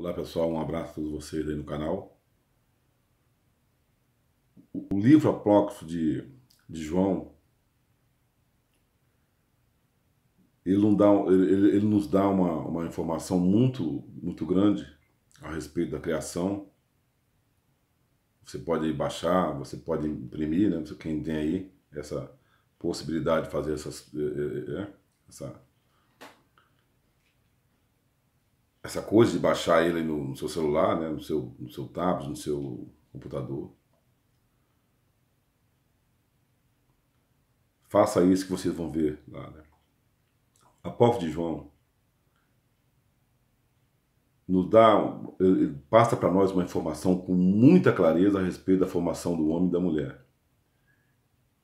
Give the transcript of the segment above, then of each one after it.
Olá pessoal, um abraço a todos vocês aí no canal. O livro apócrifo de, de João, ele, não dá, ele, ele nos dá uma, uma informação muito, muito grande a respeito da criação. Você pode baixar, você pode imprimir, né? quem tem aí essa possibilidade de fazer essas, é, é, essa essa coisa de baixar ele no, no seu celular, né, no, seu, no seu tablet, no seu computador. Faça isso que vocês vão ver lá. Né? Apóstolo de João nos dá, passa para nós uma informação com muita clareza a respeito da formação do homem e da mulher.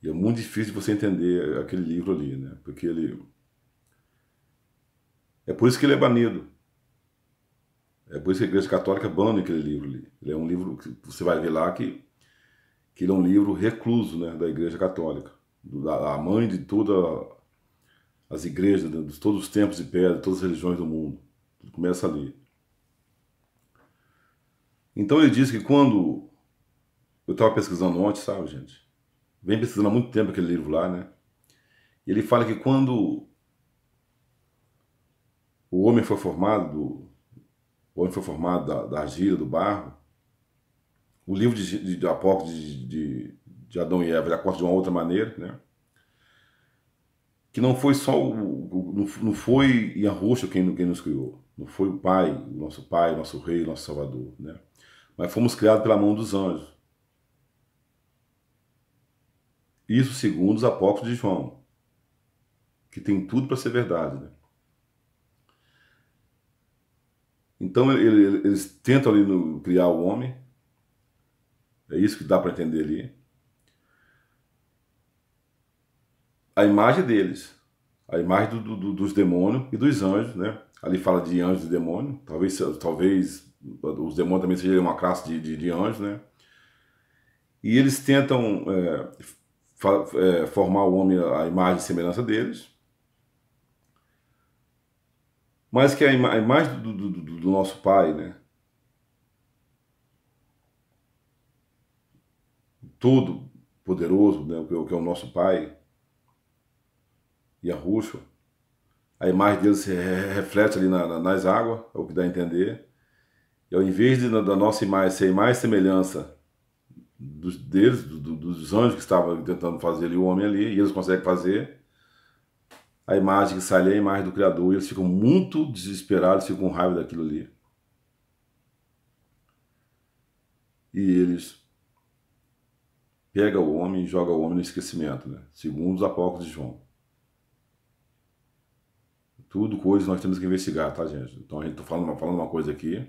E é muito difícil você entender aquele livro ali, né? Porque ele. É por isso que ele é banido. É por isso que a Igreja Católica bane aquele livro ali. Ele é um livro que você vai ver lá que, que ele é um livro recluso né, da Igreja Católica. A mãe de todas as igrejas, de todos os tempos de pedra, de todas as religiões do mundo. Tudo começa ali. Então ele diz que quando. Eu estava pesquisando ontem, sabe, gente? Vem pesquisando há muito tempo aquele livro lá, né? Ele fala que quando o homem foi formado o homem foi formado da, da argila, do barro. O livro de, de, de Apócrifo de, de, de, Adão e Eva, ele conta de uma outra maneira, né? Que não foi só o, o não foi Yahushua quem, quem nos criou. Não foi o Pai, o nosso Pai, o nosso Rei, o nosso Salvador, né? Mas fomos criados pela mão dos anjos. Isso segundo os apócrifos de João, que tem tudo para ser verdade, né? Então ele, eles tentam ali no, criar o homem. É isso que dá para entender ali. A imagem deles, a imagem do, do, dos demônios e dos anjos, né? Ali fala de anjos e demônios. Talvez, talvez os demônios também sejam uma classe de, de, de anjos, né? E eles tentam é, é, formar o homem à imagem e semelhança deles. Mas que a, ima a imagem do, do, do, do, nosso Pai, né? Todo poderoso, né? o que é o nosso Pai, e a Ruxa, a imagem dele se reflete ali na, na, nas águas, é o que dá a entender. E ao invés de, da nossa imagem ser mais semelhança dos, deles, do, dos anjos que estavam tentando fazer ali, o homem ali, e eles conseguem fazer, a imagem que sai ali é a imagem do Criador, e eles ficam muito desesperados, ficam com raiva daquilo ali. E eles pegam o homem e jogam o homem no esquecimento, né? segundo os apócrifos de João. Tudo coisa que nós temos que investigar, tá, gente? Então a gente está falando, falando uma coisa aqui,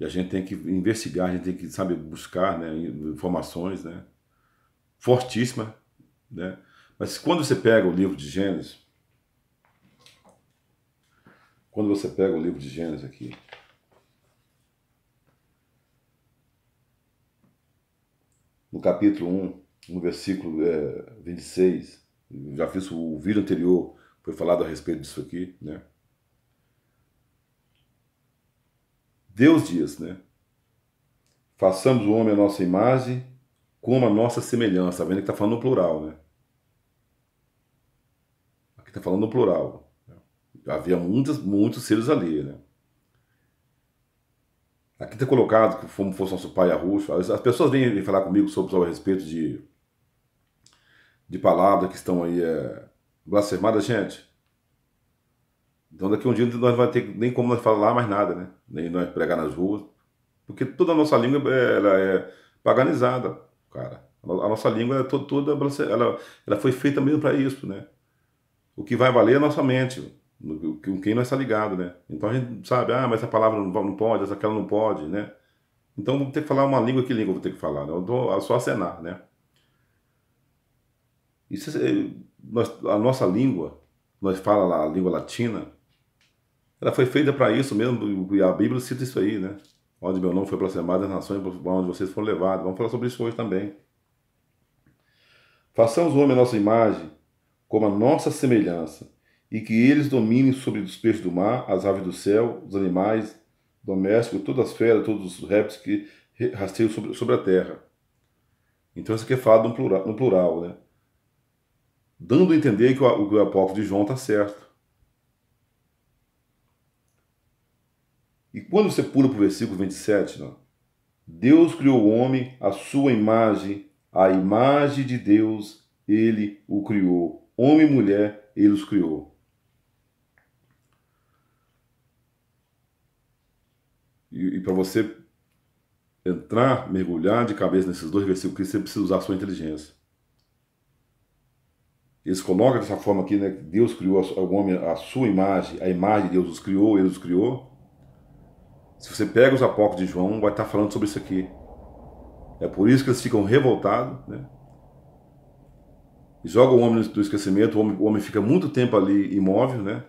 e a gente tem que investigar, a gente tem que, sabe, buscar né, informações, né? Fortíssima, né? Mas quando você pega o livro de Gênesis, quando você pega o livro de Gênesis aqui, no capítulo 1, no versículo é, 26, já fiz o vídeo anterior, foi falado a respeito disso aqui, né? Deus diz, né? Façamos o homem a nossa imagem, como a nossa semelhança. Tá vendo que está falando no plural, né? Está falando no plural. Havia muitos, muitos seres ali, né? Aqui está colocado que como fosse nosso pai Arruxo. As pessoas vêm falar comigo sobre, a respeito de, de palavras que estão aí é, blasfemadas, gente. Então daqui a um dia nós não vamos ter nem como nós falar mais nada, né? Nem nós pregar nas ruas. Porque toda a nossa língua é, ela é paganizada, cara. A nossa língua é toda, toda ela, ela foi feita mesmo para isso, né? O que vai valer é a nossa mente, com quem nós está ligado, né? Então a gente sabe, ah, mas essa palavra não pode, essa aquela não pode, né? Então vou ter que falar uma língua, que língua vou ter que falar? Né? Eu vou só acenar, né? Isso, nós, a nossa língua, nós fala a língua latina, ela foi feita para isso mesmo, e a Bíblia cita isso aí, né? Onde meu nome foi blasfemado, as nações onde vocês foram levados. Vamos falar sobre isso hoje também. Façamos o homem a nossa imagem, como a nossa semelhança, e que eles dominem sobre os peixes do mar, as aves do céu, os animais, doméstico, todas as feras, todos os répteis que rasteiam sobre, sobre a terra. Então isso aqui é falado no plural, no plural né? Dando a entender que o, o apóstolo de João está certo. E quando você pula para o versículo 27, não? Deus criou o homem à sua imagem, a imagem de Deus ele o criou. Homem e mulher, ele os criou. E, e para você entrar, mergulhar de cabeça nesses dois versículos, você precisa usar a sua inteligência. Eles colocam dessa forma aqui, né? Deus criou o homem à sua imagem, a imagem de Deus os criou, ele os criou. Se você pega os apócrifos de João, vai estar falando sobre isso aqui. É por isso que eles ficam revoltados, né? Jogam o homem no esquecimento, o homem, o homem fica muito tempo ali imóvel, né?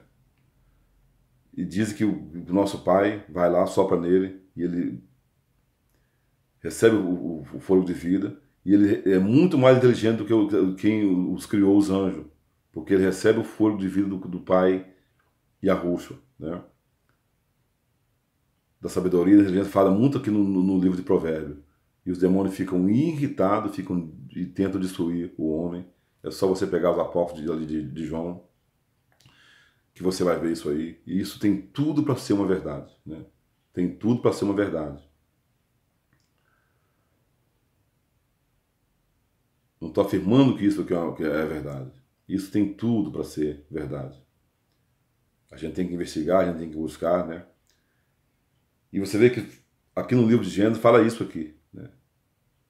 E dizem que o, o nosso pai vai lá, sopra nele, e ele recebe o, o, o de vida, e ele é muito mais inteligente do que o, quem os criou, os anjos, porque ele recebe o fôlego de vida do, do pai e a roxa, né? Da sabedoria, a gente fala muito aqui no, no, no livro de Provérbios. E os demônios ficam irritados, ficam e tentam destruir o homem. É só você pegar os apóstolos de, de, de João, que você vai ver isso aí. E isso tem tudo para ser uma verdade. Né? Tem tudo para ser uma verdade. Não estou afirmando que isso é, é verdade. Isso tem tudo para ser verdade. A gente tem que investigar, a gente tem que buscar, né? E você vê que aqui no livro de Gênesis fala isso aqui?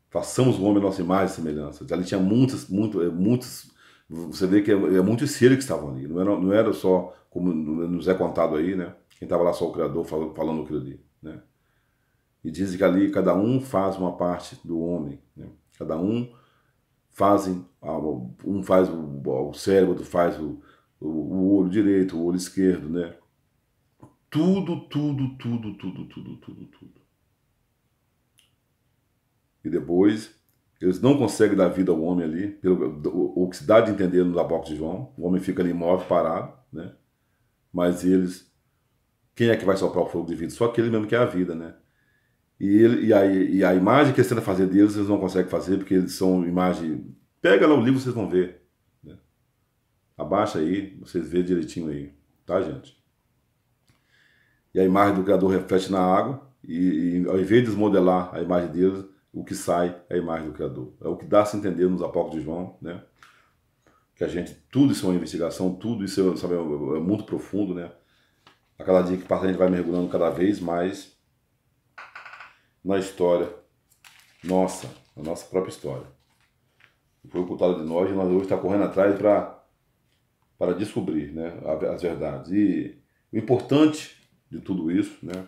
Façamos o homem a nossa imagem e semelhança. Ali tinha muitas, muito, é, muitos. Você vê que é, é muitos seres que estavam ali. Não era, não era só, como nos é contado aí, né? Quem estava lá só o Criador falando, falando aquilo ali, né? E dizem que ali cada um faz uma parte do homem, né? Cada um fazem, um faz o, o cérebro, outro faz o, o olho direito, o olho esquerdo, né? Tudo, tudo, tudo, tudo, tudo, tudo, tudo e depois eles não conseguem dar vida ao homem ali, pelo, o, que se dá de entender no Apócrifo de João, o homem fica ali imóvel, parado, né? Mas eles, quem é que vai soprar o fogo de vida? Só aquele mesmo que é a vida, né? E, ele, e, a, e a imagem que eles tentam fazer deles, eles não conseguem fazer, porque eles são imagem... Pega lá o livro, vocês vão ver. Né? Abaixa aí, vocês vê direitinho aí, tá, gente? E a imagem do Criador reflete na água, e, e ao invés de desmodelar a imagem deles, o que sai é a imagem do Criador. É o que dá a se entender nos Apócrifos de João, né? Que a gente, tudo isso é uma investigação, tudo isso sabe, é, é muito profundo, né? A cada dia que passa a gente vai mergulhando cada vez mais na história nossa, na nossa própria história. Foi ocultada de nós e nós hoje estamos correndo atrás para para descobrir né, as verdades. E o importante de tudo isso né,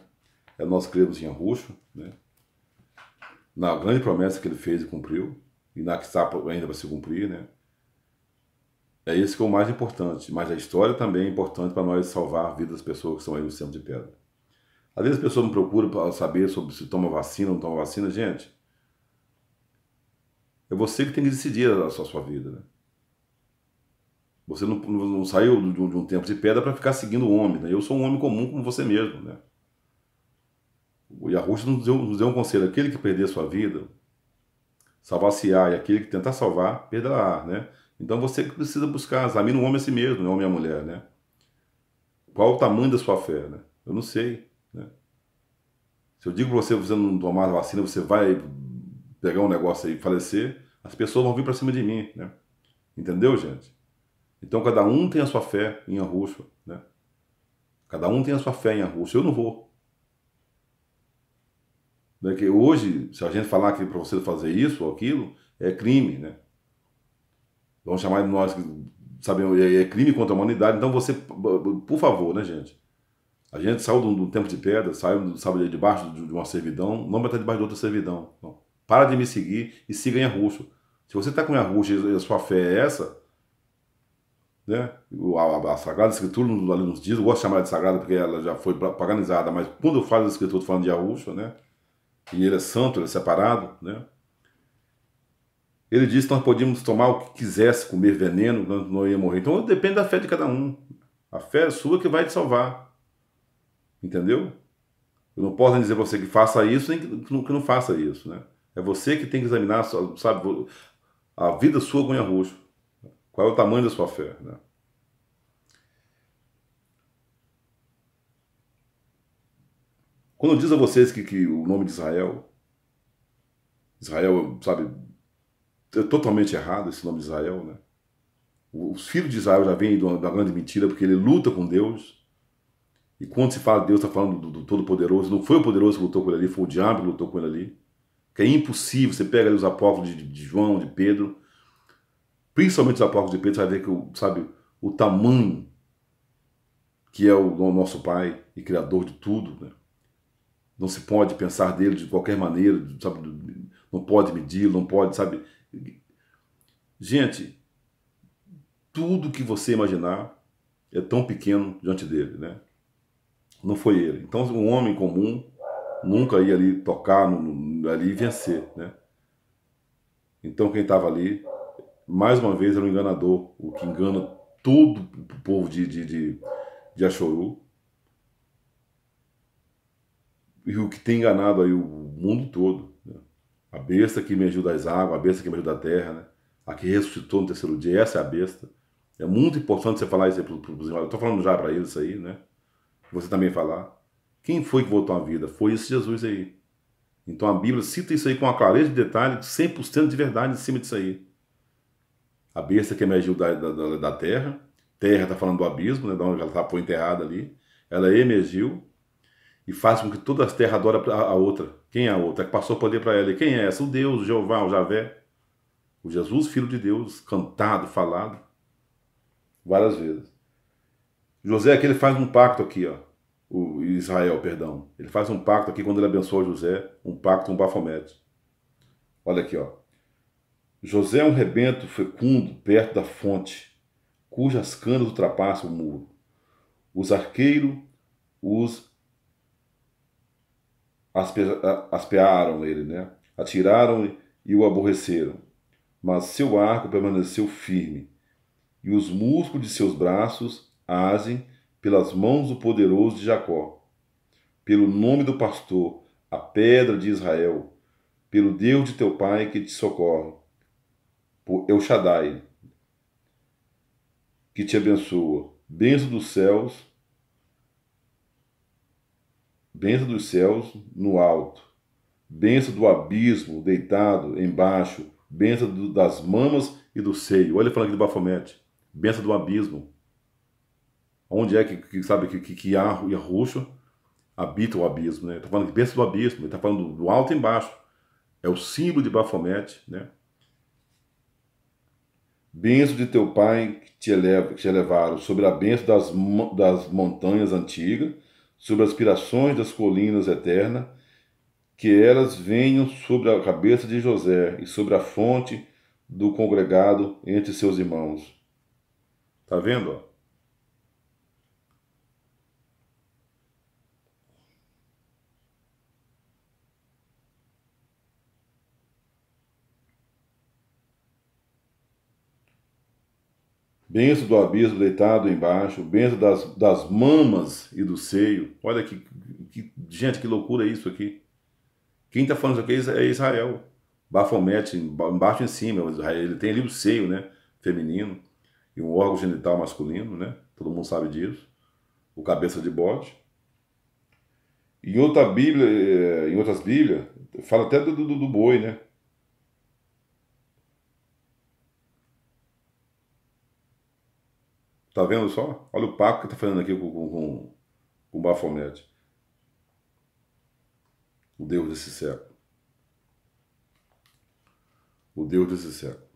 é nós crermos em Arruxo, né, na grande promessa que ele fez e cumpriu, e na que está ainda para se cumprir, né? É isso que é o mais importante. Mas a história também é importante para nós salvar a vida das pessoas que estão aí no centro de pedra. Às vezes as pessoas me procuram para saber sobre se toma vacina ou não toma vacina. Gente, é você que tem que decidir a sua, a sua vida, né? Você não, não saiu de um, de um tempo de pedra para ficar seguindo o homem, né? Eu sou um homem comum como você mesmo, né? O Yahushua nos deu, nos deu um conselho: aquele que perder sua vida, salvar-se-á, e aquele que tentar salvar, perderá, né? Então você precisa buscar, examina o homem a si mesmo, não o homem a mulher, né? Qual o tamanho da sua fé, né? Eu não sei, né? Se eu digo para você, você não tomar a vacina, você vai pegar um negócio aí e falecer, as pessoas vão vir para cima de mim, né? Entendeu, gente? Então cada um tem a sua fé em Arruxo, né? Cada um tem a sua fé em Arruxo. Eu não vou. Né? Que hoje, se a gente falar que para você fazer isso ou aquilo, é crime, né? Vão chamar de nós que sabe, é, é crime contra a humanidade. Então você, por favor, né, gente? A gente saiu de um tempo de pedra, saiu, sabe, debaixo de uma servidão, não vai estar debaixo de outra servidão. Não. Para de me seguir e siga em Arruxo. Se você está com Arruxo e a sua fé é essa, né? A, a, Sagrada Escritura ali nos diz, eu gosto de chamar de Sagrada porque ela já foi paganizada, mas quando eu falo da Escritura falando de Arruxo, né? E ele é santo, ele é separado, né? Ele disse que nós podíamos tomar o que quisesse, comer veneno, não, ia morrer. Então depende da fé de cada um. A fé é sua que vai te salvar. Entendeu? Eu não posso dizer você que faça isso nem que não, faça isso, né? É você que tem que examinar, sabe, a vida sua com roxo. Qual é o tamanho da sua fé, né? Quando diz a vocês que, que o nome de Israel, Israel, sabe, é totalmente errado esse nome de Israel, né? Os filhos de Israel já vêm da grande mentira porque ele luta com Deus. E quando se fala de Deus, está falando do, do Todo-Poderoso. Não foi o poderoso que lutou com ele ali, foi o diabo que lutou com ele ali. Que é impossível. Você pega ali os apóstolos de, de João, de Pedro, principalmente os apóstolos de Pedro, você vai ver que, sabe, o tamanho que é o, o nosso Pai e Criador de tudo, né? Não se pode pensar dele de qualquer maneira, sabe? Não pode medi-lo, não pode, sabe? Gente, tudo que você imaginar é tão pequeno diante dele, né? Não foi ele. Então, um homem comum nunca ia ali tocar no, ali e vencer, né? Então, quem estava ali, mais uma vez, era um enganador, o que engana todo o povo de, de, de, de Achoru. E o que tem enganado aí o mundo todo. Né? A besta que me ajuda das águas, a besta que me ajuda da terra, né? A que ressuscitou no terceiro dia, essa é a besta. É muito importante você falar isso para os irmãos. Eu estou falando já para eles isso aí, né? Você também falar. Quem foi que voltou à vida? Foi esse Jesus aí. Então a Bíblia cita isso aí com uma clareza de detalhe, 100% de verdade em cima disso aí. A besta que emergiu da, da, da terra, terra está falando do abismo, né, de onde ela tá, foi enterrada ali, ela emergiu e faz com que todas as terras adorem a outra. Quem é a outra? É que passou poder para ela. E quem é essa? O Deus, o Jeová, o Javé. O Jesus, Filho de Deus, cantado, falado várias vezes. José aqui ele faz um pacto aqui, ó. O Israel, perdão. Ele faz um pacto aqui quando ele abençoa José, um pacto, um bafomete. Olha aqui, ó. José é um rebento fecundo perto da fonte, cujas canas ultrapassam o muro. Os arqueiros os aspearam ele, né? Atiraram e o aborreceram. Mas seu arco permaneceu firme e os músculos de seus braços agem pelas mãos do poderoso de Jacó, pelo nome do pastor, a pedra de Israel, pelo Deus de teu pai que te socorre, por El Shaddai, que te abençoa. Benção dos céus, benção dos céus no alto, benção do abismo deitado embaixo, benção das mamas e do seio. Olha falando aqui do Bafomete benção do abismo. Onde é que, que sabe, que, que, que Yahushua habita o abismo, né? Está falando de benção do abismo, ele está falando do alto e embaixo. É o símbolo de Bafomete, né? Benção de teu pai que te, eleva, que te elevaram sobre a benção das, das montanhas antigas, sobre as aspirações das colinas eternas, que elas venham sobre a cabeça de José e sobre a fonte do congregado entre seus irmãos. Tá vendo? Benço do abismo deitado embaixo, benço das, das mamas e do seio. Olha que, que gente, que loucura isso aqui. Quem está falando isso aqui é Israel. Bafomete, embaixo e em cima. Ele tem ali o seio, né? Feminino e um órgão genital masculino, né? Todo mundo sabe disso. O cabeça de bode. Em outra Bíblia, eh, em outras Bíblias, fala até do, do, do boi, né? Tá vendo só? Olha o papo que tá fazendo aqui com, com, com o Bafomete. O Deus desse século. O Deus desse século.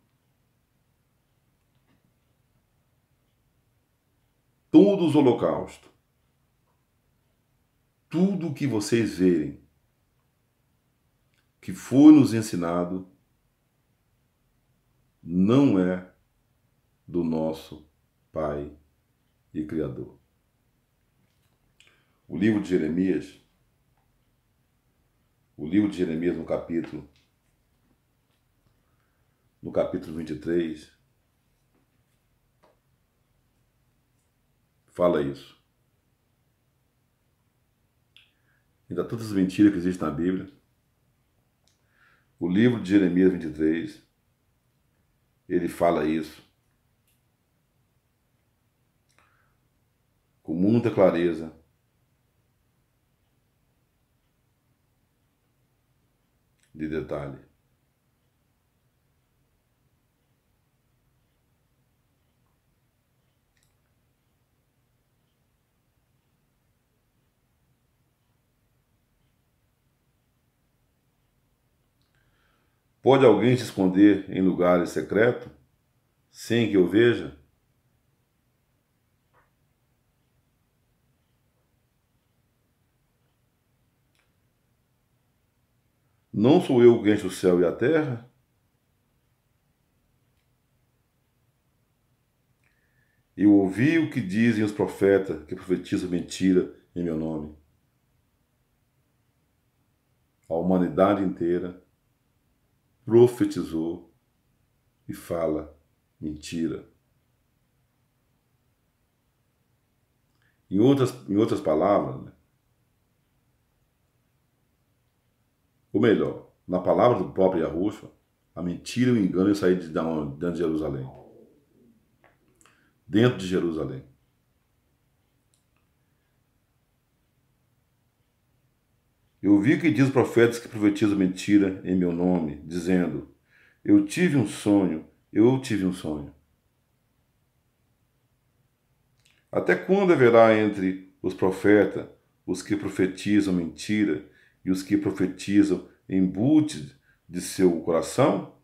todos os holocaustos, tudo que vocês verem que foi nos ensinado não é do nosso Pai e Criador. O livro de Jeremias, o livro de Jeremias no capítulo no capítulo 23, fala isso. ainda tantas mentiras que existem na Bíblia. O livro de Jeremias 23, ele fala isso com muita clareza. De detalhe. Pode alguém se esconder em lugares secretos, sem que eu veja? Não sou eu que enche o céu e a terra? Eu ouvi o que dizem os profetas que profetizam mentira em meu nome. A humanidade inteira profetizou e fala mentira. Em outras, em outras palavras, ou melhor, na palavra do próprio Yahushua, a mentira e o engano iam sair de de Jerusalém. Dentro de Jerusalém. Eu vi que diz profetas que profetizam mentira em meu nome, dizendo: Eu tive um sonho, eu tive um sonho. Até quando haverá entre os profetas os que profetizam mentira e os que profetizam embute de seu coração?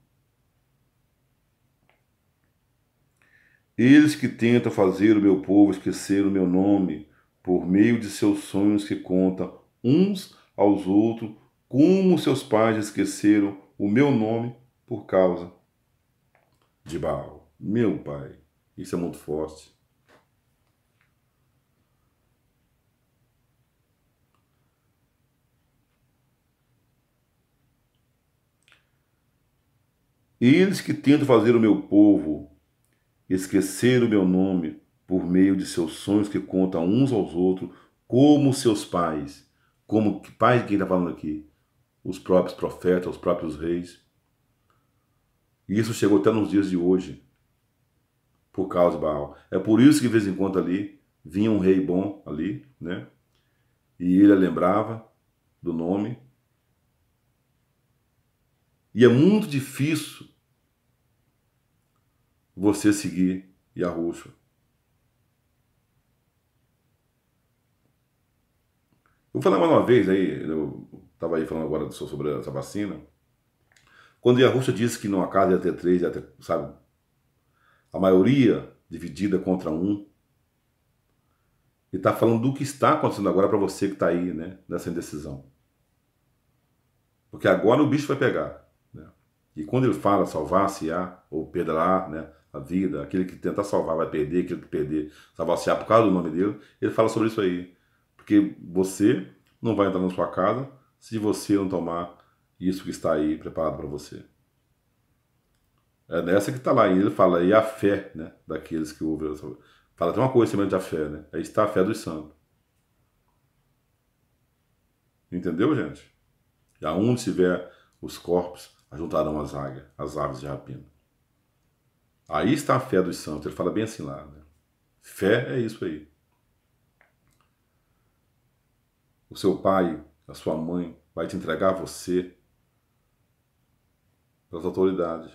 Eles que tentam fazer o meu povo esquecer o meu nome por meio de seus sonhos que contam uns aos outros como seus pais esqueceram o meu nome por causa de Baal. Meu pai, isso é muito forte. Eles que tentam fazer o meu povo esquecer o meu nome por meio de seus sonhos que contam uns aos outros como seus pais como que pai quem está falando aqui? Os próprios profetas, os próprios reis. E isso chegou até nos dias de hoje, por causa de Baal. É por isso que de vez em quando ali vinha um rei bom ali, né? E ele lembrava do nome. E é muito difícil você seguir Yahushua. Vou falar mais uma vez aí, eu estava aí falando agora sobre essa vacina. Quando a Rússia disse que numa casa ia ter três, ia ter, sabe? A maioria dividida contra um. E está falando do que está acontecendo agora para você que está aí, né? Nessa indecisão. Porque agora o bicho vai pegar. Né? E quando ele fala salvar-se-á, ou perderá né, a vida, aquele que tenta salvar vai perder, aquele que perder salvar-se-á por causa do nome dele, ele fala sobre isso aí. Porque você não vai entrar na sua casa se você não tomar isso que está aí preparado para você. É nessa que está lá. E ele fala, e a fé né, daqueles que ouvem. Fala até uma coisa em da fé, né? Aí está a fé dos santos. Entendeu, gente? E aonde tiver os corpos, ajuntarão as águias, as aves de rapina. Aí está a fé dos santos. Ele fala bem assim lá. Né? Fé é isso aí. o seu pai, a sua mãe, vai te entregar você para as autoridades.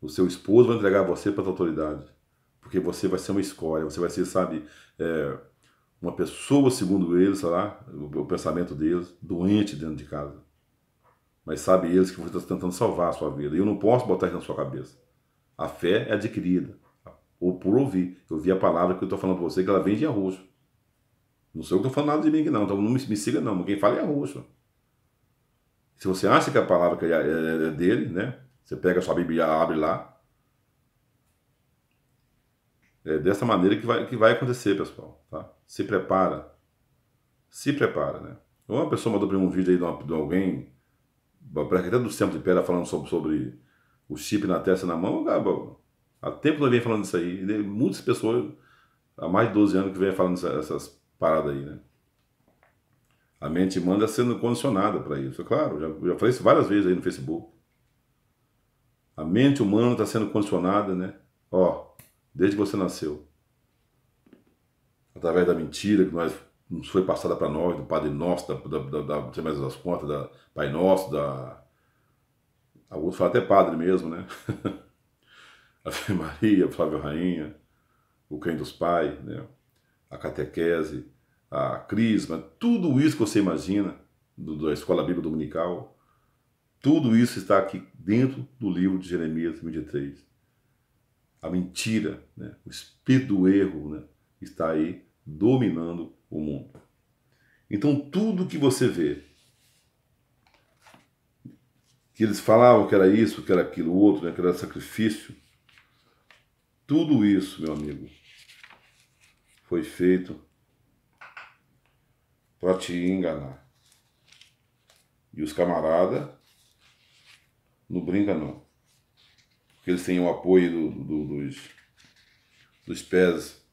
O seu esposo vai entregar você para as autoridades. Porque você vai ser uma escória, você vai ser, sabe, é, uma pessoa, segundo eles, sei lá, o, pensamento deles, doente dentro de casa. Mas sabe eles que você está tentando salvar a sua vida. E eu não posso botar isso na sua cabeça. A fé é adquirida, ou por ouvir. Eu vi a palavra que eu estou falando para você, que ela vem de arroz. Não sou eu que estou falando nada de mim não. Então não me, me siga, não. Quem fala é Russo. Se você acha que a palavra é, é, é dele, né? Você pega a sua Bíblia, abre lá. É dessa maneira que vai, que vai acontecer, pessoal. Tá? Se prepara. Se prepara, né? Uma pessoa mandou para um vídeo aí de, uma, de alguém, até do centro de pedra, falando sobre, sobre o chip na testa na mão. Há tempo nós vem falando isso aí. Muitas pessoas, há mais de 12 anos, que vem falando essas paradas aí, né? A mente está sendo condicionada para isso. É claro, já, já falei isso várias vezes aí no Facebook. A mente humana está sendo condicionada, né? Ó, desde que você nasceu. Através da mentira que nós, nos foi passada para nós, do Padre Nosso, da, da, da, mais das contas, da Pai Nosso, da. Alguns falam até Padre mesmo, né? Ave Maria, Flávio Rainha, o Quem dos Pais, né? a catequese, a crisma, tudo isso que você imagina do, da Escola Bíblica Dominical, tudo isso está aqui dentro do livro de Jeremias 23. A mentira, né? o espírito do erro né? está aí dominando o mundo. Então, tudo que você vê, que eles falavam que era isso, que era aquilo outro, né? que era sacrifício, tudo isso, meu amigo, foi feito para te enganar. E os camaradas não brinca não. Porque eles têm o apoio do, do, dos, dos pés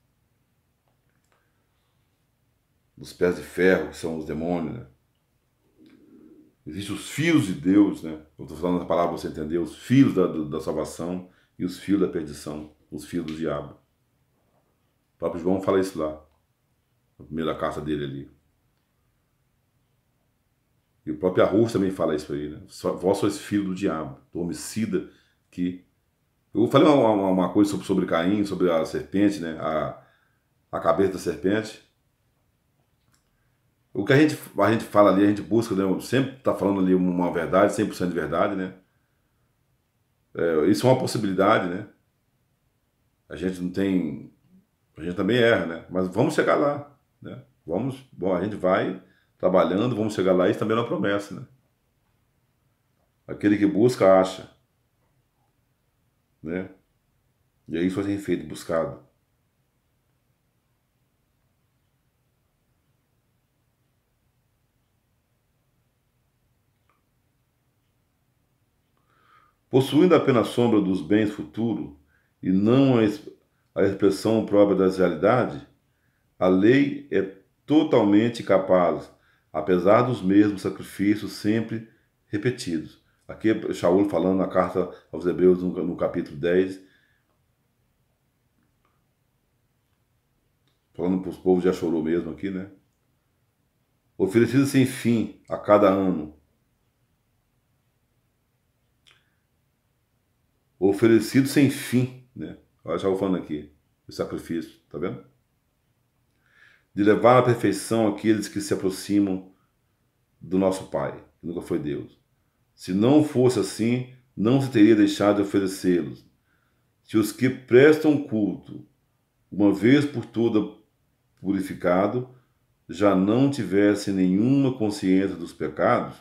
dos pés de ferro, que são os demônios, né? Existem os fios de Deus, né? Eu estou falando a palavra você entender, os fios da, da salvação e os fios da perdição, os fios do diabo. O próprio João fala isso lá, na primeira carta dele ali. E o próprio Arrus também fala isso aí, né? Vós sois filho do diabo, do homicida que. Eu falei uma, uma, uma coisa sobre, sobre Caim, sobre a serpente, né? A, a cabeça da serpente. O que a gente, a gente fala ali, a gente busca, né? sempre está falando ali uma verdade, 100% de verdade, né? É, isso é uma possibilidade, né? A gente não tem. A gente também erra, né? Mas vamos chegar lá, né? Vamos, bom, a gente vai trabalhando, vamos chegar lá, isso também é uma promessa, né? Aquele que busca, acha. Né? E aí isso vai ser feito, buscado. Possuindo apenas sombra dos bens futuros e não a expressão própria das realidades, a lei é totalmente capaz, apesar dos mesmos sacrifícios sempre repetidos. Aqui é Shaul falando na carta aos Hebreus, no, capítulo 10, falando para os povos já chorou mesmo aqui, né? Oferecido sem fim a cada ano, oferecido sem fim, né? Olha, já falando aqui, o sacrifício, tá vendo? De levar à perfeição aqueles que se aproximam do nosso Pai, que nunca foi Deus. Se não fosse assim, não se teria deixado de oferecê-los. Se os que prestam culto, uma vez por toda purificado, já não tivessem nenhuma consciência dos pecados,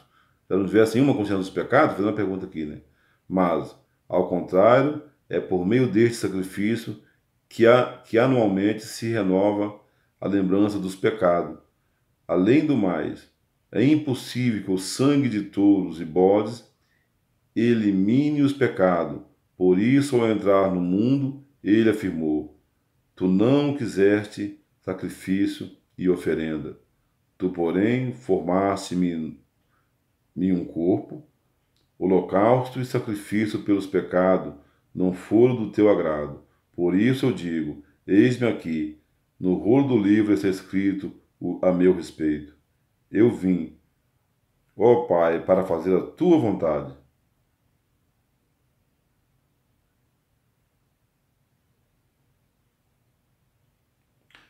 já não tivessem nenhuma consciência dos pecados, fazendo uma pergunta aqui, né? Mas ao contrário, é por meio deste sacrifício que, há, que anualmente se renova a lembrança dos pecados. Além do mais, é impossível que o sangue de touros e bodes elimine os pecados. Por isso, ao entrar no mundo, ele afirmou: Tu não quiseste sacrifício e oferenda. Tu, porém, formaste-me um corpo Holocausto e sacrifício pelos pecados não foram do teu agrado. Por isso eu digo: Eis-me aqui. No rolo do livro está escrito a meu respeito. Eu vim, ó Pai, para fazer a tua vontade.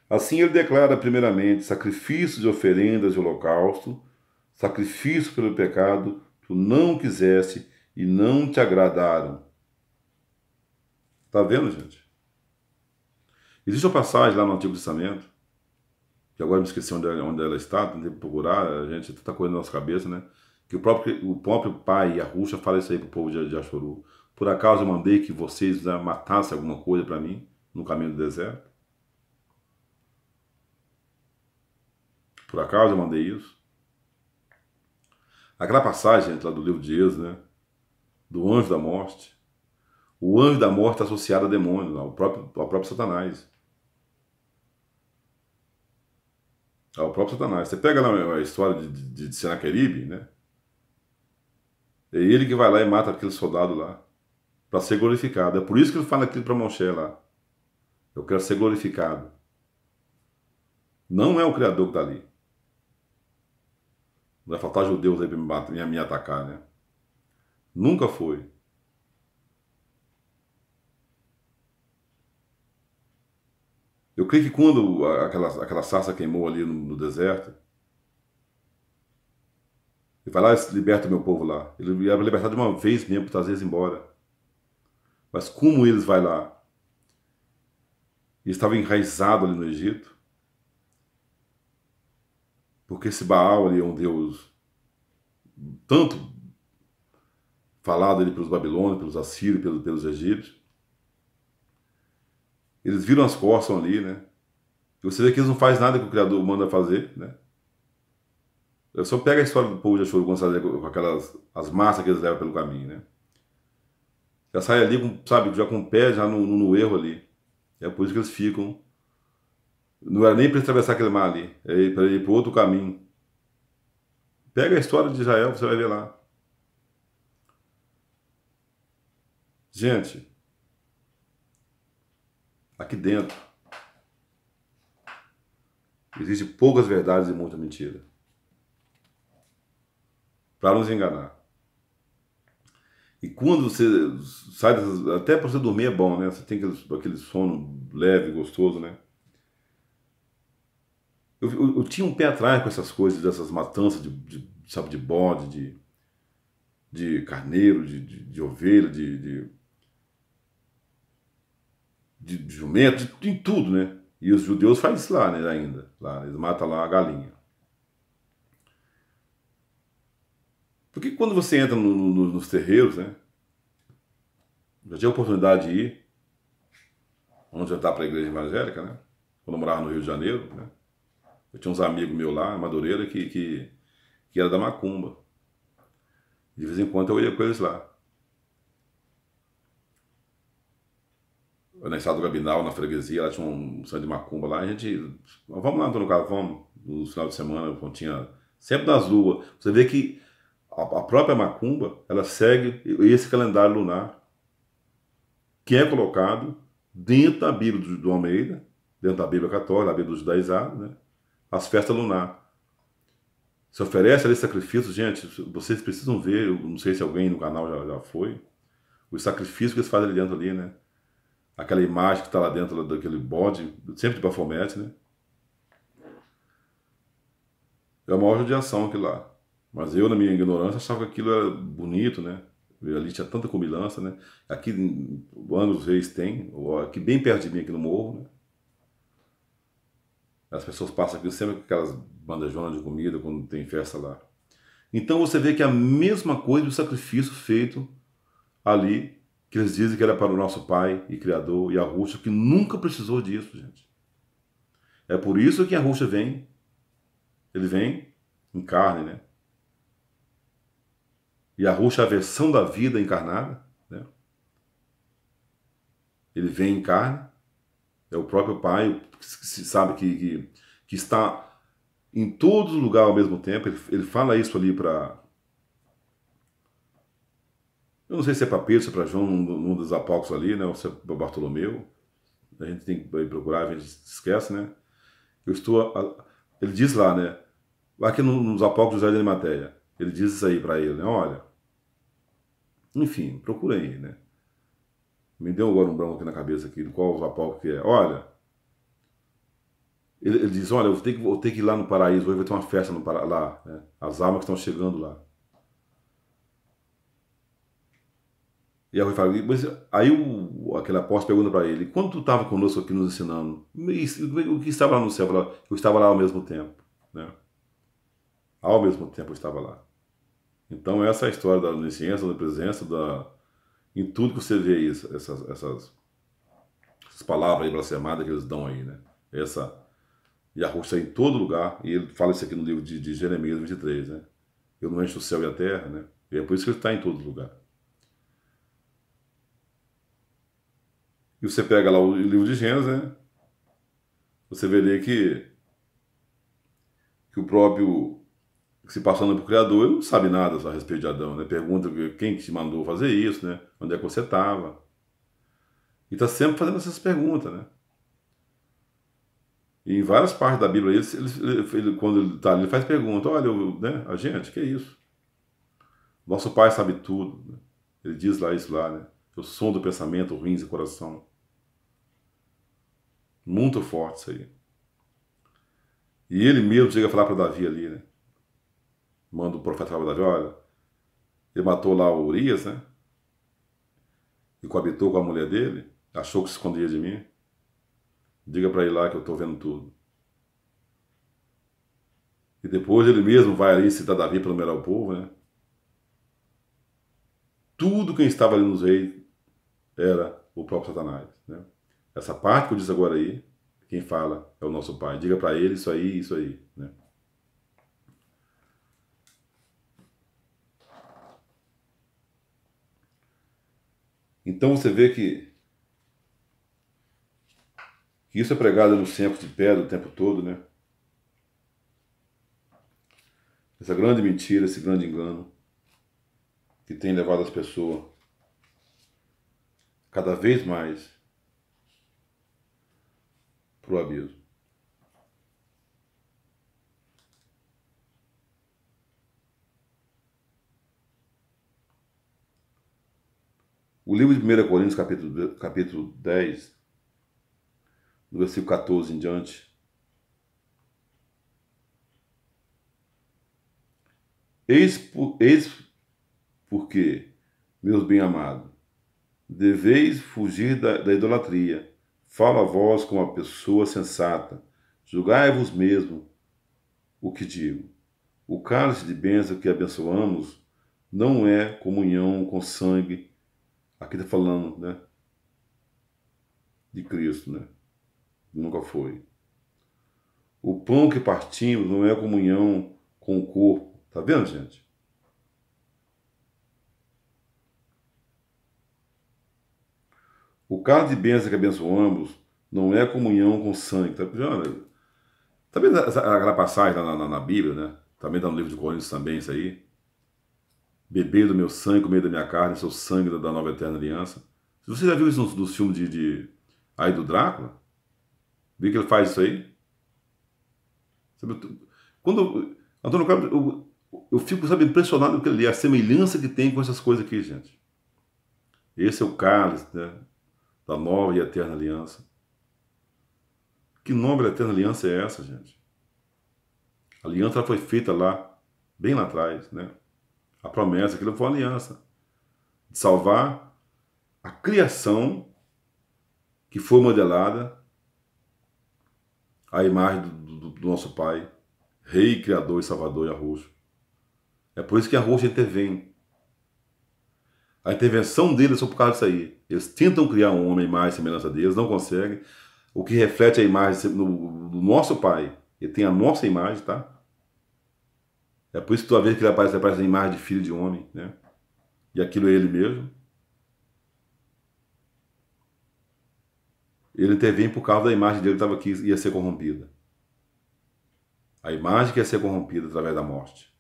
Assim ele declara primeiramente sacrifício de oferendas e holocausto, sacrifício pelo pecado tu não quiseste e não te agradaram. Está vendo, gente? Existe uma passagem lá no Antigo Testamento, que agora me esqueci onde, onde ela está, tentei procurar, a gente está correndo na nossa cabeça, né? Que o próprio, o próprio pai, a Ruxa, fala isso aí para o povo de, de Ashuru. Por acaso eu mandei que vocês matassem alguma coisa para mim no caminho do deserto? Por acaso eu mandei isso? Aquela passagem lá do livro de Êxodo, né? Do anjo da morte. O anjo da morte associado a demônio, ao próprio, ao próprio Satanás. É o próprio Satanás. Você pega lá a história de, de, de Senaqueribe, né? É ele que vai lá e mata aquele soldado lá para ser glorificado. É por isso que ele fala aquilo para Moshe lá. Eu quero ser glorificado. Não é o Criador que está ali. Vai faltar judeus aí para me, atacar, né? Nunca foi. Eu creio que quando aquela, aquela sarça queimou ali no, no deserto, ele vai lá e liberta o meu povo lá. Ele ia libertar de uma vez mesmo, trazer eles embora. Mas como eles vai lá? E estava enraizado ali no Egito. Porque esse Baal ali é um deus tanto falado ali pelos babilônios, pelos assírios, pelos, pelos egípcios. Eles viram as costas ali, né? E você vê que eles não fazem nada que o Criador manda fazer, né? Eu só pego a história do povo de Achuru com aquelas as massas que eles levam pelo caminho, né? Já sai ali, sabe, já com o pé já no, no, no erro ali. É por isso que eles ficam. Não era nem para atravessar aquele mar ali, é para ir para outro caminho. Pega a história de Israel, você vai ver lá. Gente, aqui dentro existe poucas verdades e muita mentira para nos enganar. E quando você sai dessas, até para você dormir é bom, né? Você tem aquele, aquele sono leve, gostoso, né? Eu, eu, eu, tinha um pé atrás com essas coisas, dessas matanças de, de sabe, de bode, de, de carneiro, de, de, de ovelha, de, de, de, de jumento, de, de tudo, né? E os judeus fazem isso lá, né, ainda. Lá, eles matam lá a galinha. Porque quando você entra no, no, nos terreiros, né? Já tive a oportunidade de ir, onde eu estava para a igreja evangélica, né? Quando eu morava no Rio de Janeiro, né? Eu tinha uns amigos meus lá, Madureira, que, que, que era da Macumba. De vez em quando eu ia com eles lá. Na estrada do Gabinal, na freguesia, lá tinha um sangue de macumba lá, a gente. Vamos lá, no carro, vamos. No final de semana, tinha. Sempre nas ruas. Você vê que a própria macumba, ela segue esse calendário lunar que é colocado dentro da Bíblia do Almeida, dentro da Bíblia católica, da Bíblia dos judaizado, né? As festas lunar. Se oferece ali sacrifício, gente, vocês precisam ver, eu não sei se alguém no canal já, já foi, o sacrifício que eles fazem ali dentro ali, né? Aquela imagem que está lá dentro daquele bode, sempre de bafomete, né? É uma judiação aquilo lá. Mas eu, na minha ignorância, achava que aquilo era bonito, né? Ali tinha tanta comilança, né? Aqui, anos reis tem, aqui bem perto de mim, aqui no morro, né? As pessoas passam aqui sempre com aquelas bandejonas de comida quando tem festa lá. Então você vê que é a mesma coisa do sacrifício feito ali, que eles dizem que era para o nosso pai e criador e a Rússia, que nunca precisou disso, gente. É por isso que a Rússia vem, ele vem em carne, né? E a Rússia é a versão da vida encarnada. Né? Ele vem em carne, é o próprio Pai, que sabe que, que, que está em todos os lugares ao mesmo tempo. Ele, ele fala isso ali para. Eu não sei se é para Pedro, se é para João, num, num dos apóstolos ali, né? ou se é para Bartolomeu. A gente tem que procurar, a gente esquece, né? Eu estou. Ele diz lá, né? Aqui nos apóstolos de Matéria. Ele diz isso aí para ele, né? Olha, enfim, procurei, né? Me deu agora um branco aqui na cabeça aqui, qual o apóstolo que é. Olha, ele, ele, diz, olha, eu ter que, vou ter que ir lá no paraíso, hoje vai ter uma festa no para, lá, né? As almas que estão chegando lá. E aí, fala, mas aí o, aquele apóstolo pergunta para ele, quando tu estava conosco aqui nos ensinando, o que estava lá no céu? Eu estava lá ao mesmo tempo, né? Ao mesmo tempo eu estava lá. Então essa é a história da onisciência, da presença, da... em tudo que você vê aí, essas, essas, essas palavras aí blasfemadas que eles dão aí, né? Essa e a Rússia em todo lugar, e ele fala isso aqui no livro de, de Jeremias 23, né? Eu não encho o céu e a terra, né? E é por isso que ele está em todo lugar. E você pega lá o livro de Gênesis, né? Você vê ali que que o próprio se passando por criador, ele não sabe nada a respeito de Adão, né? Pergunta quem que te mandou fazer isso, né? Onde é que você estava? E está sempre fazendo essas perguntas, né? E em várias partes da Bíblia, ele, ele, ele quando ele está ali, ele faz pergunta, olha, eu, né, a gente, que é isso? Nosso Pai sabe tudo. Né? Ele diz lá isso lá, né? O som do pensamento, rins e coração. Muito forte isso aí. E ele mesmo chega a falar para Davi ali, né? Manda o profeta falar Davi, olha, ele matou lá o Urias, né? E coabitou com a mulher dele, achou que se escondia de mim. Diga para ele lá que eu estou vendo tudo. E depois ele mesmo vai ali citar Davi para numerar o povo, né? Tudo quem estava ali nos reis era o próprio Satanás, né? Essa parte que eu disse agora aí, quem fala é o nosso Pai. Diga para ele isso aí, isso aí, né? Então você vê que, que isso é pregado no centro de pedra o tempo todo, né? Essa grande mentira, esse grande engano que tem levado as pessoas cada vez mais para o abismo. O livro de 1 Coríntios, capítulo, capítulo 10, no versículo 14 em diante, Eis, por, eis porque, meus bem-amados, deveis fugir da, da idolatria. Fala a vós como uma pessoa sensata. Julgai-vos mesmo o que digo. O cálice de bênção que abençoamos não é comunhão com sangue. Aqui está falando, né? De Cristo, né? Nunca foi. O pão que partimos não é comunhão com o corpo. Tá vendo, gente? O cálice de bênção que abençoamos não é comunhão com sangue. Tá, tá vendo aquela passagem na, na, na, Bíblia, né? Também está no livro de Coríntios também, isso aí. Beber do meu sangue, comer da minha carne, seu sangue da, nova eterna aliança. Você já viu isso nos, nos filmes de, de, aí do Drácula, viu que ele faz isso aí? Quando, Antônio Carlos, eu, eu fico, sabe, impressionado com ele, a semelhança que tem com essas coisas aqui, gente. Esse é o cálice, né? da nova e eterna aliança. Que nova e eterna aliança é essa, gente? A aliança foi feita lá, bem lá atrás, né? A promessa, aquilo foi uma aliança de salvar a criação que foi modelada à imagem do, do, do nosso Pai, Rei, Criador e Salvador Yahushua. É por isso que Yahushua intervém a intervenção deles é por causa disso aí. Eles tentam criar um homem mais semelhança deles, não conseguem. O que reflete a imagem do nosso Pai. Ele tem a nossa imagem, tá? É por isso que toda vez que ele aparece, aparece a imagem de filho de homem, né? E aquilo é ele mesmo. Ele intervém por causa da imagem dele que estava aqui ia ser corrompida. A imagem que ia ser corrompida através da morte.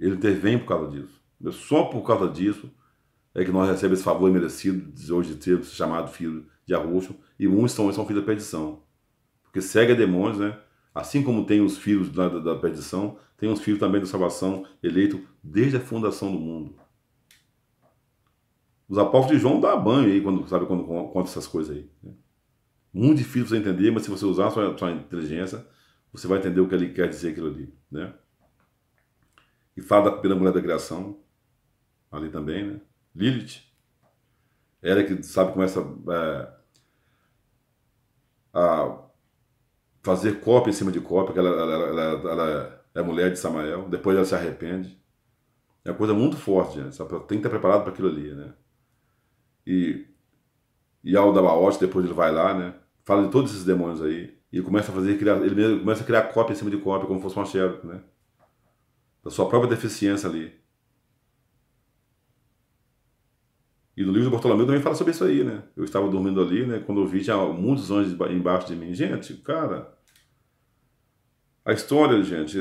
Ele intervém por causa disso. Só por causa disso é que nós recebemos esse favor merecido de hoje de ter chamado filho de Arroxo, e muitos são, são filhos da perdição. Porque segue a demônios, né? Assim como tem os filhos da, da, perdição, tem os filhos também da salvação, eleito desde a fundação do mundo. Os apóstolos de João dão banho aí quando, sabe, quando conta essas coisas aí. Né? Muito difícil você entender, mas se você usar a sua, sua inteligência, você vai entender o que ele quer dizer aquilo ali, né? E fala da primeira mulher da criação, ali também, né? Lilith. Ela que, sabe, começa é, a fazer cópia em cima de cópia, que ela, ela, ela, ela, é mulher de Samael, depois ela se arrepende. É uma coisa muito forte, gente. Tem que estar preparado para aquilo ali, né? E, e Aldabaote, depois ele vai lá, né? Fala de todos esses demônios aí. E começa a fazer, ele mesmo começa a criar cópia em cima de cópia, como se fosse uma xerox, né? Da sua própria deficiência ali. E no livro do Bartolomeu também fala sobre isso aí, né? Eu estava dormindo ali, né? Quando eu vi, tinha muitos anjos embaixo de mim. Gente, cara, A história, gente,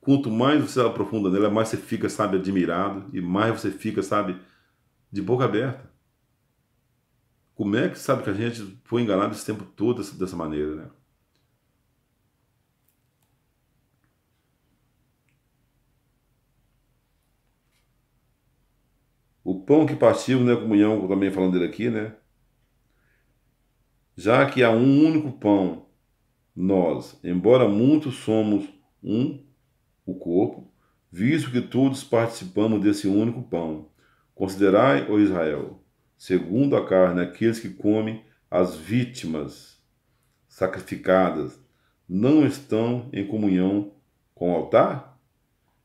quanto mais você aprofunda nela, mais você fica, sabe, admirado e mais você fica, sabe, de boca aberta. Como é que sabe que a gente foi enganado esse tempo todo dessa, maneira, né? O pão que partiu, né, comunhão, também falando dele aqui, né? Já que há um único pão, nós, embora muitos somos um, o corpo, visto que todos participamos desse único pão. Considerai, ó Israel, segundo a carne, aqueles que comem as vítimas sacrificadas não estão em comunhão com o altar?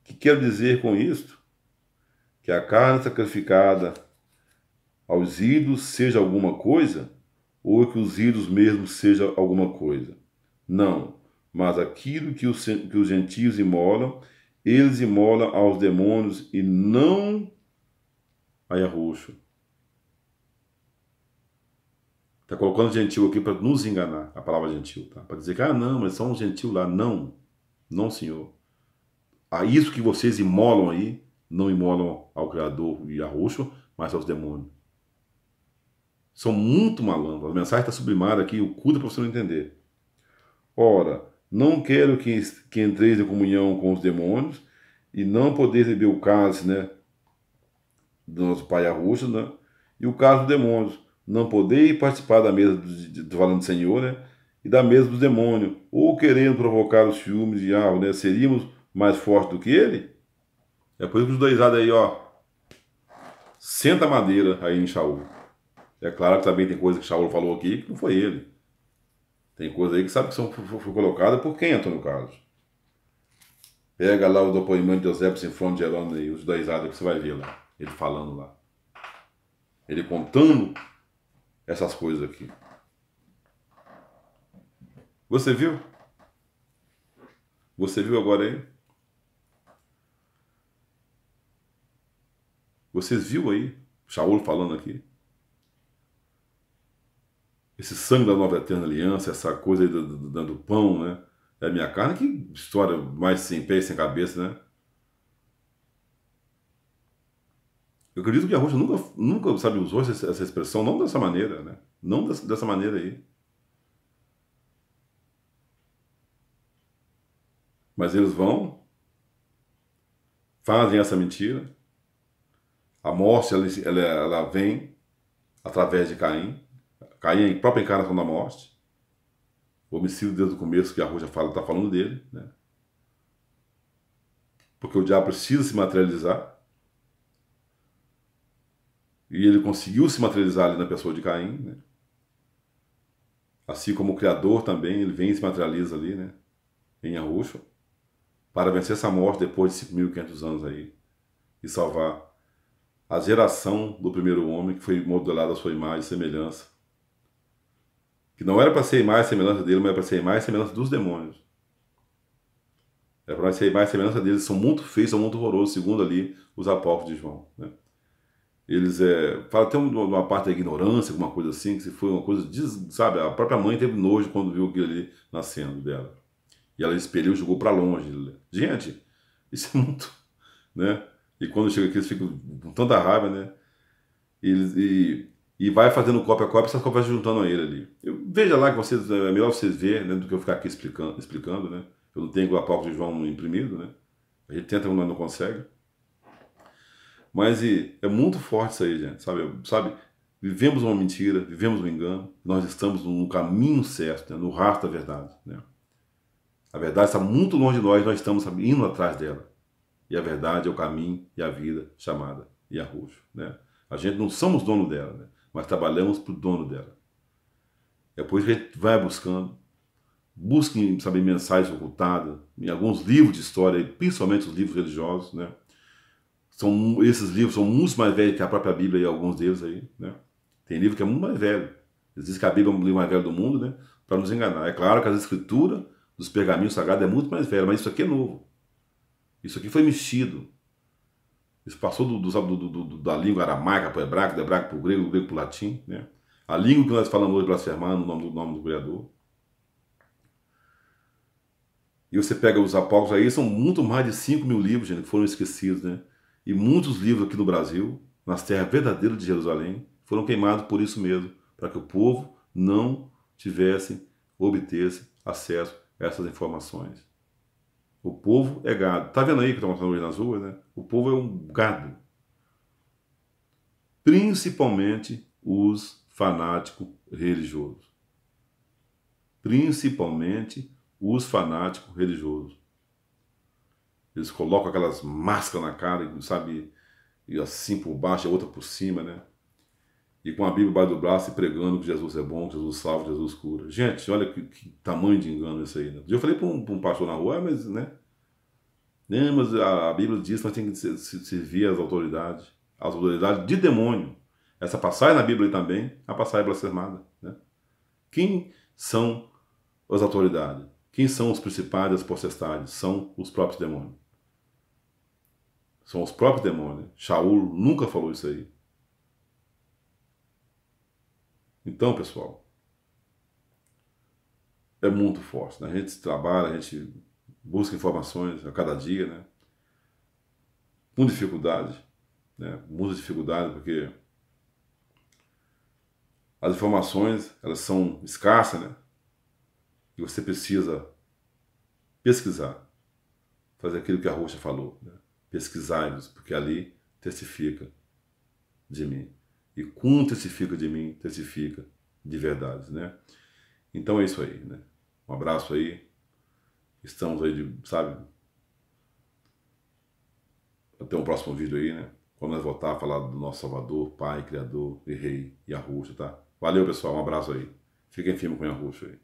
O que quero dizer com isto? Que a carne sacrificada aos ídolos seja alguma coisa, ou que os ídolos mesmos seja alguma coisa. Não, mas aquilo que os, que os gentios imolam, eles imolam aos demônios e não a Yahushua. Está colocando gentil aqui para nos enganar, a palavra gentil, tá? Para dizer que, ah, não, mas são um gentil lá. Não, não, senhor. A isso que vocês imolam aí, não imolam ao Criador e a roxo, mas aos demônios. São muito malandros. A mensagem está sublimada aqui, o é para você não entender. Ora, não quero que, que entreis em comunhão com os demônios e não podeis beber o cálice, né? Do nosso pai Arruxa, né? E o cálice dos demônios não poder participar da mesa do, do falando do Senhor, né? E da mesa dos demônios, ou querendo provocar os ciúmes de algo, né? Seríamos mais fortes do que ele? É por isso que os dois lados aí, ó, senta a madeira aí em Shaul. É claro que também tem coisa que Shaul falou aqui que não foi ele. Tem coisa aí que sabe que são, foi colocada por quem, Antônio Carlos? Pega lá o depoimento de José frente de Jerônimo aí, os dois que você vai ver lá. Ele falando lá. Ele contando essas coisas aqui. Você viu? Você viu agora aí? Vocês viu aí? Shaul falando aqui. Esse sangue da nova eterna aliança, essa coisa aí dando pão, né? É a minha carne, que história mais sem pé e sem cabeça, né? Eu acredito que a Rússia nunca, nunca sabe, usou essa, essa expressão, não dessa maneira, né? Não dessa, dessa maneira aí. Mas eles vão, fazem essa mentira. A morte, ela, ela, ela vem através de Caim. Caim a própria encarnação da morte. O homicídio desde o começo que a fala, está falando dele, né? Porque o diabo precisa se materializar. E ele conseguiu se materializar ali na pessoa de Caim, né? Assim como o Criador também, ele vem e se materializa ali, né? Em Arruxo, para vencer essa morte depois de 5.500 anos aí e salvar a geração do primeiro homem que foi modelado à sua imagem e semelhança. Que não era para ser e semelhança dele, mas era para ser e semelhança dos demônios. Era para ser e semelhança deles, são muito feios, são muito horrorosos, segundo ali os apóstolos de João. Né? eles é, fala até uma parte da ignorância, alguma coisa assim, que se foi uma coisa, de, sabe, a própria mãe teve nojo quando viu aquilo ali nascendo dela. E ela espelhou e jogou para longe. Gente, isso é muito, né? E quando chega aqui eles ficam com tanta raiva, né? E, e, e vai fazendo cópia a cópia, essas cópias juntando a ele ali. Eu, veja lá que vocês, é melhor vocês verem, né, do que eu ficar aqui explicando, explicando, né? Eu não tenho o apóstolo de João imprimido, né? A gente tenta, mas não consegue. Mas e, é muito forte isso aí, gente. Sabe? sabe? Vivemos uma mentira, vivemos um engano, nós estamos no caminho certo, né? no rastro da verdade. Né? A verdade está muito longe de nós, nós estamos sabe, indo atrás dela. E a verdade é o caminho e a vida chamada Yahushua. Né? A gente não somos dono dela, né? mas trabalhamos para o dono dela. Que a gente vai buscando, busque saber mensagens ocultadas, em alguns livros de história, principalmente os livros religiosos, né? São, esses livros são muito mais velhos que a própria Bíblia e alguns deles aí, né? Tem livro que é muito mais velho. Eles dizem que a Bíblia é o livro mais velho do mundo, né? Para nos enganar. É claro que a escritura dos pergaminhos sagrados é muito mais velha, mas isso aqui é novo. Isso aqui foi mexido. Isso passou do, do, do, da língua aramaica para o hebraico, do hebraico para o grego, do grego para o latim, né? A língua que nós falamos hoje blasfemar no nome do, nome do Criador. E você pega os apócrifos aí, são muito mais de 5 mil livros, gente, que foram esquecidos, né? E muitos livros aqui no Brasil, nas terras verdadeiras de Jerusalém, foram queimados por isso mesmo, para que o povo não tivesse, obtesse acesso a essas informações. O povo é gado. Tá vendo aí que estão mostrando hoje nas ruas, né? O povo é um gado. Principalmente os fanáticos religiosos. Principalmente os fanáticos religiosos. Eles colocam aquelas máscaras na cara, sabe? E assim por baixo, a outra por cima, né? E com a Bíblia embaixo do braço e pregando que Jesus é bom, que Jesus salva, que Jesus cura. Gente, olha que, que tamanho de engano isso aí, né? Eu falei para um, um, pastor na rua, ah, mas, né? Não, mas a, a Bíblia diz que nós temos que servir as autoridades. As autoridades de demônio. Essa passagem na Bíblia também, a passagem blasfemada, né? Quem são as autoridades? Quem são os principais das potestades? São os próprios demônios. São os próprios demônios. Shaul nunca falou isso aí. Então, pessoal, é muito forte. Né? A gente trabalha, a gente busca informações a cada dia, né? Com dificuldade, né? Muita dificuldade, porque as informações, elas são escassas, né? E você precisa pesquisar. Fazer aquilo que a Roxa falou, né? Pesquisar-nos, porque ali testifica de mim. E com testifica de mim, testifica de verdades, né? Então é isso aí, né? Um abraço aí. Estamos aí, de, sabe? Até um próximo vídeo aí, né? Quando nós voltar a falar do nosso Salvador, Pai, Criador e Rei e a Roxa, tá? Valeu, pessoal. Um abraço aí. Fiquem firmes com a Roxa aí.